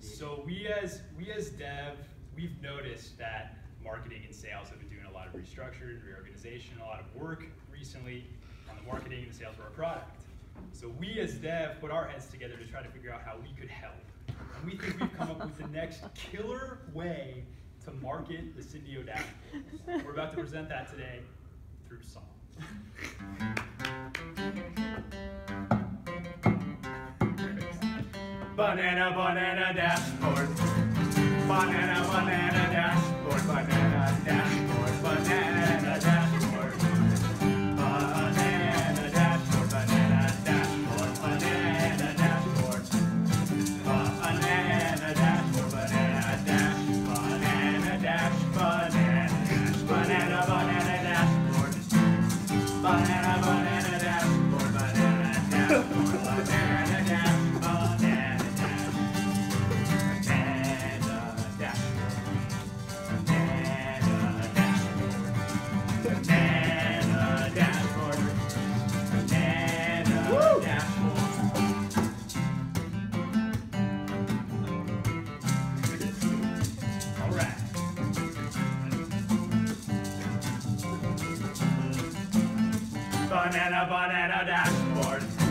So we as we as dev, we've noticed that marketing and sales have been doing a lot of restructuring, reorganization, a lot of work recently on the marketing and the sales of our product. So we as dev put our heads together to try to figure out how we could help. And we think we've come up with the next killer way to market the Syndio dashboard. We're about to present that today through song. Banana, banana dashboard. Banana, banana dashboard. Banana dashboard. Banana dashboard. Banana dashboard. Banana dashboard. Banana dashboard. Banana dashboard. Banana dash. Banana dash. Banana dash. Banana, banana dashboard. Banana, banana dashboard. Dashboard. All right. Banana, banana dashboard.